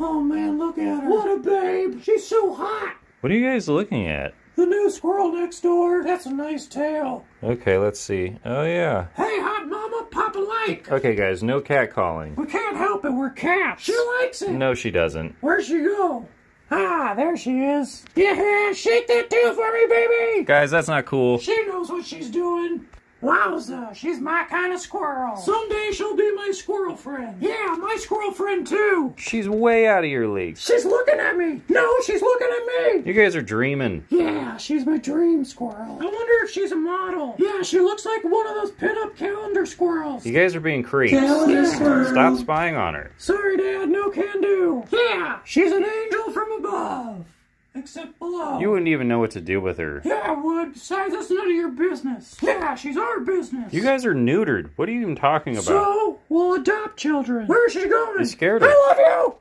Oh man, look at her. What a babe. She's so hot. What are you guys looking at? The new squirrel next door. That's a nice tail. Okay, let's see. Oh, yeah. Hey, hot mama, papa like. Okay, guys, no cat calling. We can't help it. We're cats. She likes it. No, she doesn't. Where'd she go? Ah, there she is. Yeah, shake that tail for me, baby. Guys, that's not cool. She knows what she's doing. Wowza, she's my kind of squirrel. Someday she'll be my squirrel friend. Yeah, my squirrel friend too. She's way out of your league. She's looking at me. No, she's looking at me. You guys are dreaming. Yeah, she's my dream squirrel. I wonder if she's a model. Yeah, she looks like one of those pinup calendar squirrels. You guys are being creeps. Calendar squirrel. Stop spying on her. Sorry, Dad, no can do. Yeah, she's an angel from above. Except You wouldn't even know what to do with her. Yeah, I would. Besides, that's none of your business. Yeah, she's our business. You guys are neutered. What are you even talking about? So, we'll adopt children. Where's she going? You scared her. I love you!